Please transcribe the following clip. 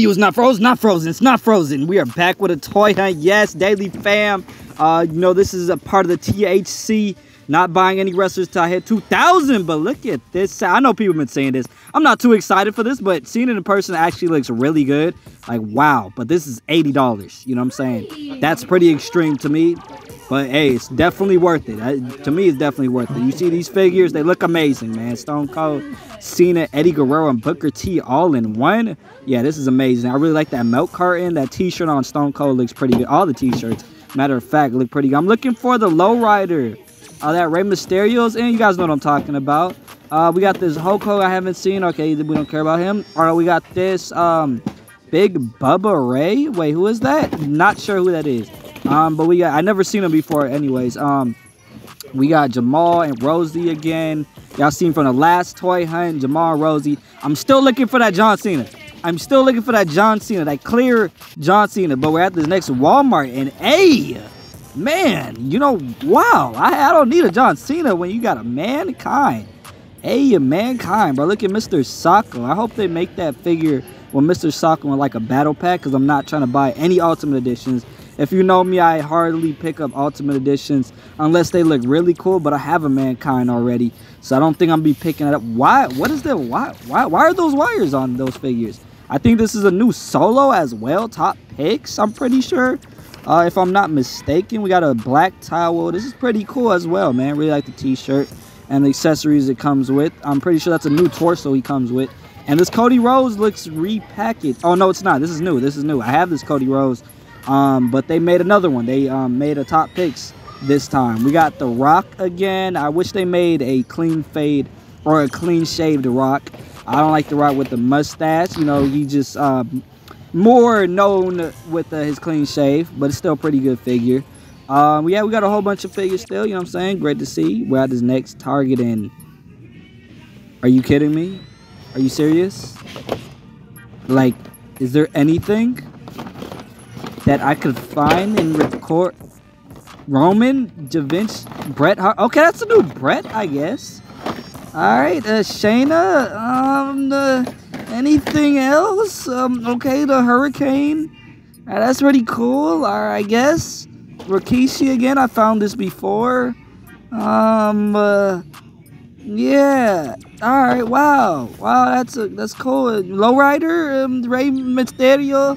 Video's not frozen, not frozen, it's not frozen. We are back with a toy hunt. Yes, Daily Fam. Uh, you know, this is a part of the THC. Not buying any wrestlers till I hit 2,000. But look at this. I know people have been saying this. I'm not too excited for this, but seeing it in person actually looks really good. Like, wow. But this is $80. You know what I'm saying? That's pretty extreme to me. But hey, it's definitely worth it. I, to me, it's definitely worth it. You see these figures, they look amazing, man. Stone Cold, Cena, Eddie Guerrero, and Booker T all in one. Yeah, this is amazing. I really like that milk carton. That t-shirt on Stone Cold looks pretty good. All the t-shirts, matter of fact, look pretty good. I'm looking for the lowrider. Uh, that Rey Mysterio's and you guys know what I'm talking about. Uh, we got this Hogan I haven't seen. Okay, we don't care about him. All right, we got this um, Big Bubba Ray. Wait, who is that? Not sure who that is. Um, but we got I never seen him before. Anyways, um, we got Jamal and Rosey again. Y'all seen from the last toy hunt, Jamal and Rosey. I'm still looking for that John Cena. I'm still looking for that John Cena, that clear John Cena. But we're at this next Walmart, and hey, man, you know, wow, I, I don't need a John Cena when you got a Mankind. Hey, a Mankind, bro. Look at Mr. Socko. I hope they make that figure with Mr. Socko in like a battle pack because I'm not trying to buy any Ultimate Editions. If you know me, I hardly pick up Ultimate Editions unless they look really cool, but I have a Mankind already, so I don't think I'm be picking it up. Why? What is that? Why, why, why are those wires on those figures? I think this is a new solo as well, top picks, I'm pretty sure. Uh, if I'm not mistaken, we got a black towel. This is pretty cool as well, man. Really like the t-shirt and the accessories it comes with. I'm pretty sure that's a new torso he comes with. And this Cody Rhodes looks repackaged. Oh, no, it's not. This is new. This is new. I have this Cody Rhodes um, but they made another one. They um, made a top picks this time. We got The Rock again. I wish they made a clean fade or a clean shaved Rock. I don't like The Rock with the mustache. You know, he just um, more known with uh, his clean shave, but it's still a pretty good figure. Um, yeah, we got a whole bunch of figures still. You know what I'm saying? Great to see. We're at this next Target and are you kidding me? Are you serious? Like, is there anything? That I could find and record. Roman, Da Vinci, Bret Hart. Okay, that's a new Bret, I guess. All right, uh, Shayna. Um, the, anything else? Um, okay, the Hurricane. Uh, that's pretty cool. All right, I guess. Rikishi again. I found this before. Um, uh, yeah. All right. Wow. Wow. That's a that's cool. Lowrider. Um, Rey Mysterio.